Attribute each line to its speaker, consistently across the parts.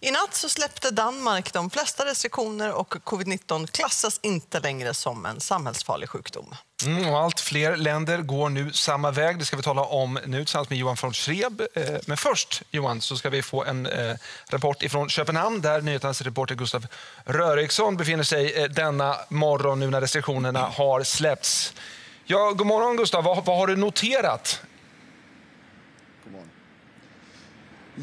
Speaker 1: I natt så släppte Danmark de flesta restriktioner och covid-19 klassas inte längre som en samhällsfarlig sjukdom.
Speaker 2: Mm, allt fler länder går nu samma väg. Det ska vi tala om nu tillsammans med Johan von Schreb. Eh, men först, Johan, så ska vi få en eh, rapport ifrån Köpenhamn där nyheternas reporter Gustav Röriksson befinner sig eh, denna morgon nu när restriktionerna har släppts. Ja, god morgon Gustav, vad, vad har du noterat?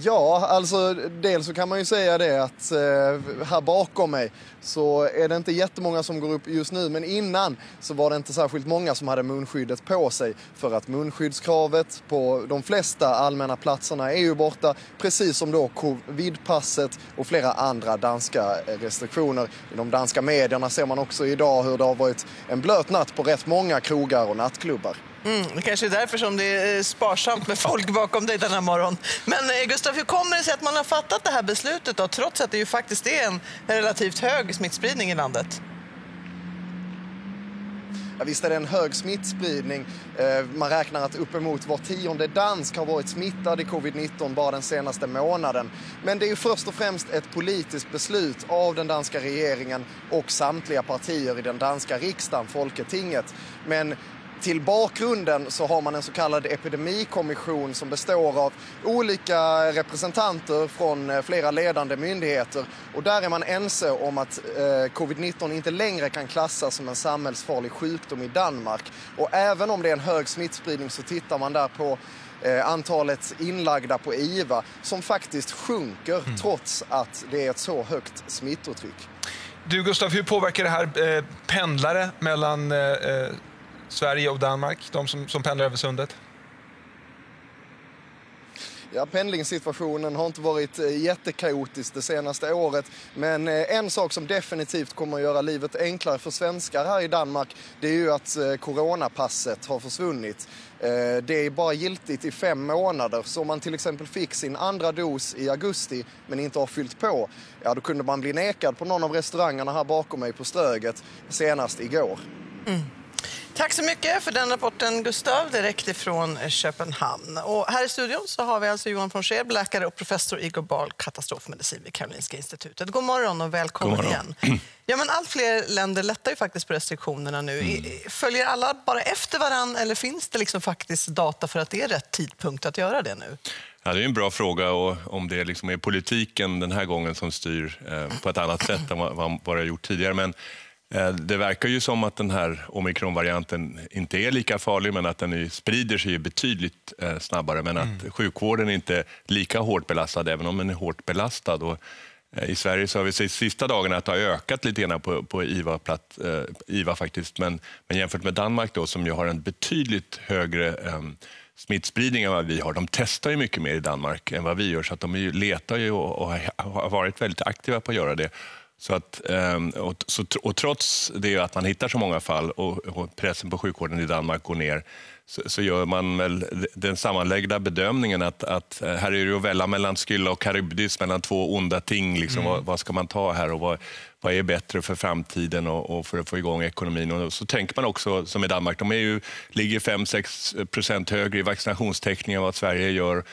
Speaker 3: Ja, alltså dels så kan man ju säga det att eh, här bakom mig så är det inte jättemånga som går upp just nu, men innan så var det inte särskilt många som hade munskyddet på sig för att munskyddskravet på de flesta allmänna platserna är ju borta, precis som då covidpasset och flera andra danska restriktioner. I de danska medierna ser man också idag hur det har varit en blöt natt på rätt många krogar och nattklubbar.
Speaker 1: Mm, det kanske är därför som det är eh, sparsamt med folk bakom dig denna morgon. Men eh, Gustav, hur kommer det sig att man har fattat det här beslutet då, trots att det ju faktiskt är en relativt hög smittspridning i landet?
Speaker 3: Ja, visst är det en hög smittspridning. Eh, man räknar att uppemot var tionde dansk har varit smittad i covid-19 bara den senaste månaden. Men det är ju först och främst ett politiskt beslut av den danska regeringen och samtliga partier i den danska riksdagen, Folketinget. Men till bakgrunden så har man en så kallad epidemikommission som består av olika representanter från eh, flera ledande myndigheter. Och där är man ense om att eh, covid-19 inte längre kan klassas som en samhällsfarlig sjukdom i Danmark. Och även om det är en hög smittspridning så tittar man där på eh, antalet inlagda på IVA som faktiskt sjunker mm. trots att det är ett så högt smittotryck.
Speaker 2: Du Gustav, hur påverkar det här pendlare mellan Sverige och Danmark, de som, som pendlar över sundet?
Speaker 3: Ja, pendlingssituationen har inte varit eh, jättekaotisk det senaste året. Men eh, en sak som definitivt kommer att göra livet enklare för svenskar här i Danmark det är ju att eh, coronapasset har försvunnit. Det är bara giltigt i fem månader. Så om man till exempel fick sin andra dos i augusti men inte har fyllt på, ja då kunde man bli nekad på någon av restaurangerna här bakom mig på Ströget senast igår. Mm.
Speaker 1: Tack så mycket för den rapporten, Gustav, direkt ifrån Köpenhamn. Och här i studion så har vi alltså Johan von Scheer, läkare och professor i global katastrofmedicin vid Karolinska institutet. God morgon och välkommen God morgon. igen. Ja, men allt fler länder lättar ju faktiskt på restriktionerna nu. Mm. Följer alla bara efter varann eller finns det liksom faktiskt data för att det är rätt tidpunkt att göra det nu?
Speaker 4: Ja, det är en bra fråga och om det liksom är politiken den här gången som styr eh, på ett annat sätt än vad, vad det har gjort tidigare. Men Eh, det verkar ju som att den här omikronvarianten inte är lika farlig, men att den sprider sig betydligt eh, snabbare. Men att mm. sjukvården inte är lika hårt belastad, även om den är hårt belastad. Och eh, I Sverige så har vi sett sista dagarna att det har ökat lite grann på, på IVA, platt, eh, IVA faktiskt. Men, men, jämfört med Danmark då, som ju har en betydligt högre eh, smittspridning än vad vi har. De testar ju mycket mer i Danmark än vad vi gör, så att de letar ju och, och har varit väldigt aktiva på att göra det. Så att, ehm, och, så, och trots det att man hittar så många fall och, och pressen på sjukvården i Danmark går ner så, så, gör man väl den sammanläggda bedömningen att, att eh, här är det att välja mellan Skylla och Karybdis, mellan två onda ting. Liksom. Mm. Vad, vad, ska man ta här och vad, vad är bättre för framtiden och, och, för att få igång ekonomin? Och så tänker man också, som i Danmark, de är ju, ligger 5-6 procent högre i vaccinationstäckning än vad Sverige gör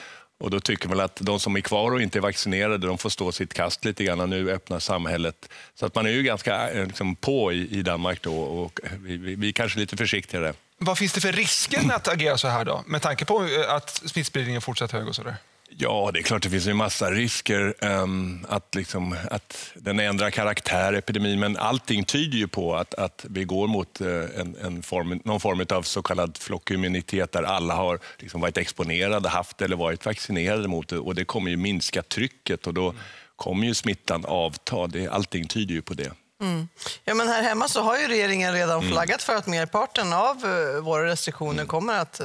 Speaker 4: och då tycker man att de som är kvar och inte är vaccinerade, de får stå sitt kast lite grann. Nu öppnar samhället. Så att man är ju ganska eh, liksom, på i, i Danmark då och vi, vi, vi är kanske lite försiktigare.
Speaker 2: Vad finns det för risker med att agera så här då? Med tanke på eh, att smittspridningen fortsatt hög och sådär?
Speaker 4: Ja, det är klart det finns en massa risker um, att, liksom, att den ändrar karaktär, epidemin, men allting tyder ju på att, att vi går mot uh, en, en form, någon form av så kallad flockimmunitet där alla har liksom varit exponerade, haft eller varit vaccinerade mot det och det kommer ju minska trycket och då kommer ju smittan avta. Det, allting tyder ju på det.
Speaker 1: Mm. Ja, men här hemma så har ju regeringen redan mm. flaggat för att merparten av uh, våra restriktioner mm. kommer att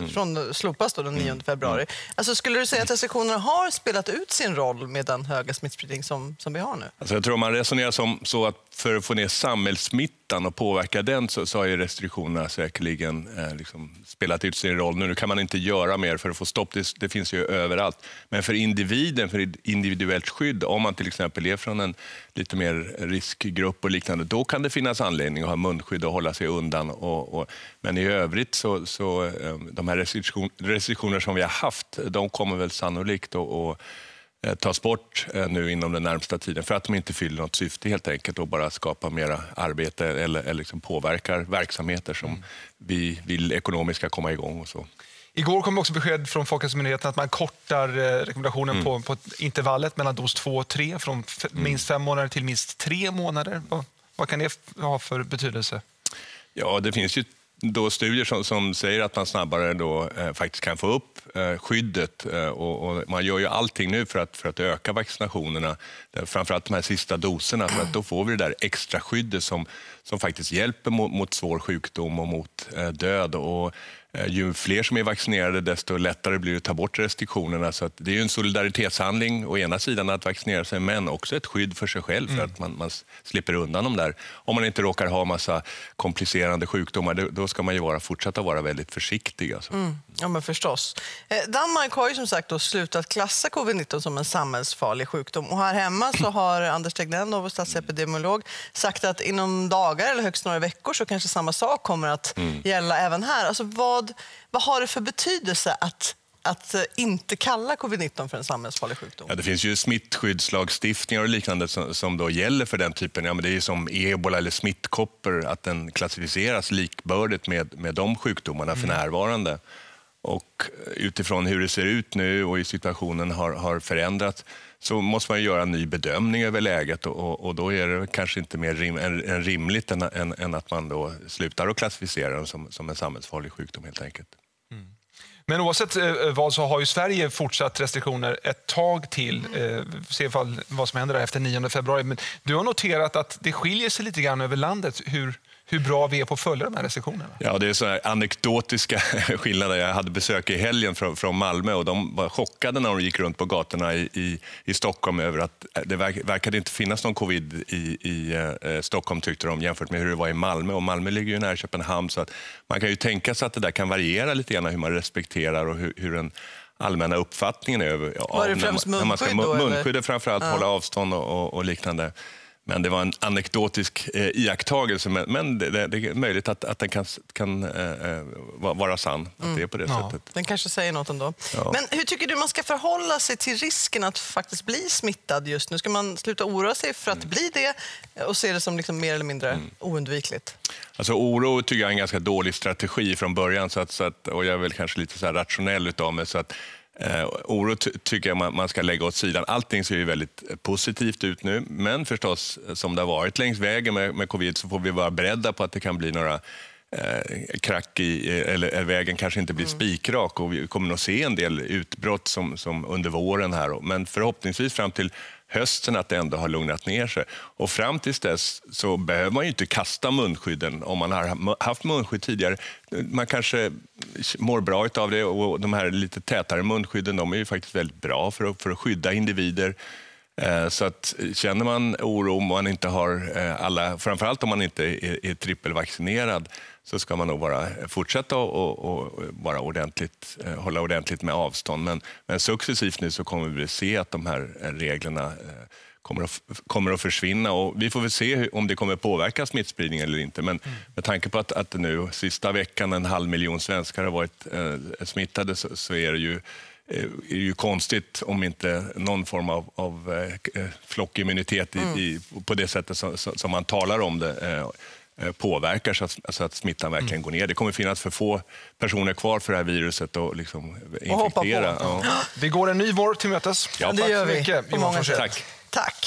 Speaker 1: uh, från, slopas då den 9 mm. februari. Mm. Alltså, skulle du säga att restriktionerna har spelat ut sin roll med den höga smittspridning som, som vi har nu?
Speaker 4: Alltså, jag tror man resonerar som så att för att få ner samhällssmittan och påverka den så, så har ju restriktionerna säkerligen eh, liksom spelat ut sin roll. Nu kan man inte göra mer för att få stopp, det, det, finns ju överallt. Men för individen, för individuellt skydd, om man till exempel är från en lite mer riskgrupp och liknande, då kan det finnas anledning att ha munskydd och hålla sig undan. Och, och men i övrigt så, så eh, de här restriktion, restriktioner som vi har haft, de kommer väl sannolikt att eh, tas bort eh, nu inom den närmsta tiden för att de inte fyller något syfte helt enkelt och bara skapar mera arbete eller, eller liksom påverkar verksamheter som vi vill ekonomiskt ska komma igång. Och så.
Speaker 2: Igår kom också besked från Folkhälsomyndigheten att man kortar eh, rekommendationen på, på intervallet mellan dos 2 och 3 från f- minst fem månader till minst tre månader. Vad, vad kan det ha för betydelse?
Speaker 4: Ja, det finns ju då studier som, som säger att man snabbare då, eh, faktiskt kan få upp eh, skyddet. Eh, och, och man gör ju allting nu för att, för att öka vaccinationerna, framförallt de här sista doserna, för att då får vi det där extra skyddet som, som faktiskt hjälper mot, mot svår sjukdom och mot eh, död. Och, eh, ju fler som är vaccinerade, desto lättare blir det att ta bort restriktionerna. Så det är en solidaritetshandling å ena sidan att vaccinera sig, men också ett skydd för sig själv för att man, man slipper undan dem där. Om man inte råkar ha massa komplicerande sjukdomar, då ska man ju vara, fortsätta vara väldigt försiktig. Alltså.
Speaker 1: Ja, men förstås. Eh, Danmark har ju som sagt då slutat klassa covid-19 som en samhällsfarlig sjukdom. Och här hemma så har Anders Tegnell, vår statsepidemiolog, sagt att inom dagar eller högst några veckor så kanske samma sak kommer att gälla även här. Alltså vad, vad har det för betydelse att, att eh, inte kalla covid-19 för en samhällsfarlig sjukdom?
Speaker 4: Ja, det finns ju smittskyddslagstiftningar och liknande som, som då gäller för den typen. Ja, men det är som ebola eller smittkoppor, att den klassificeras likbördigt med, med de sjukdomarna för närvarande. Och utifrån hur det ser ut nu och hur situationen har, har förändrats så måste man göra en ny bedömning över läget och, och, och då är det kanske inte mer rim, än, än rimligt än, än, än att man då slutar att klassificera den som, som en samhällsfarlig sjukdom helt enkelt.
Speaker 2: Men oavsett eh, vad så har ju Sverige fortsatt restriktioner ett tag till. Eh, vi se vad som händer efter 9 februari. Men du har noterat att det skiljer sig lite grann över landet hur, hur bra vi är på att följa de här restriktionerna.
Speaker 4: Ja, det är så här anekdotiska skillnader. Jag hade besök i helgen från, från Malmö och de var chockade när de gick runt på gatorna i, i, i Stockholm över att det verk, verkade inte finnas någon covid i, i eh, Stockholm tyckte de jämfört med hur det var i Malmö. Och Malmö ligger ju nära Köpenhamn så att man kan ju tänka sig att det där kan variera lite grann hur man respekterar och hur, hur den allmänna uppfattningen är. Över, ja,
Speaker 1: Var det
Speaker 4: när
Speaker 1: främst
Speaker 4: man- när man ska-
Speaker 1: munskydd?
Speaker 4: Munskydd framförallt, hålla avstånd och, och, och liknande. Men det var en anekdotisk eh, iakttagelse, men, men det, det, det är möjligt att, att den kan, kan eh, eh, va- vara sann, att det är på det
Speaker 2: Ja.
Speaker 4: sättet.
Speaker 1: Den kanske säger något ändå.
Speaker 4: Ja.
Speaker 1: Men hur tycker du man ska förhålla sig till risken att faktiskt bli smittad just nu? Ska man sluta oroa sig för att bli det och se det som liksom mer eller mindre oundvikligt?
Speaker 4: Alltså, oro tycker jag är en ganska dålig strategi från början, så att, så att, och jag är väl kanske lite så här rationell utav mig. Så att, eh, oro ty tycker jag man, man ska lägga åt sidan. Allting ser ju väldigt eh, positivt ut nu, men förstås, eh, som det har varit längs vägen med, med covid, så får vi vara beredda på att det kan bli några eh, krack i, eller, eller vägen kanske inte blir spikrak och vi kommer nog se en del utbrott som, som under våren här. Men förhoppningsvis fram till hösten att det ändå har lugnat ner sig. Och fram till dess så behöver man ju inte kasta munskydden om man har haft munskydd tidigare. Man kanske mår bra av det och de här lite tätare munskydden de är ju faktiskt väldigt bra för att, för att skydda individer. Eh, så att eh, känner man oro om man inte har eh, alla, framförallt om man inte är, är trippelvaccinerad, så ska man nog bara fortsätta och, och, och vara ordentligt, eh, hålla ordentligt med avstånd. Men, men successivt nu så kommer vi se att de här eh, reglerna eh, kommer att, kommer att försvinna. Och vi får väl se hur, om det kommer påverka smittspridningen eller inte. Men med tanke på att, att nu sista veckan en halv miljon svenskar har varit eh, smittade så, så är det ju eh, är ju konstigt om inte någon form av, av eh, eh, flockimmunitet i, i, på det sättet som, som man talar om det eh, eh, påverkar så att, så att smittan verkligen går ner. Det kommer finnas för få personer kvar för det här viruset att liksom infektera. Ja.
Speaker 2: Vi går en ny vår till mötes.
Speaker 4: Ja,
Speaker 1: det
Speaker 2: Tack
Speaker 1: gör
Speaker 2: så
Speaker 1: vi
Speaker 2: mycket,
Speaker 1: på
Speaker 2: Johan.
Speaker 4: Tack.
Speaker 1: Tack.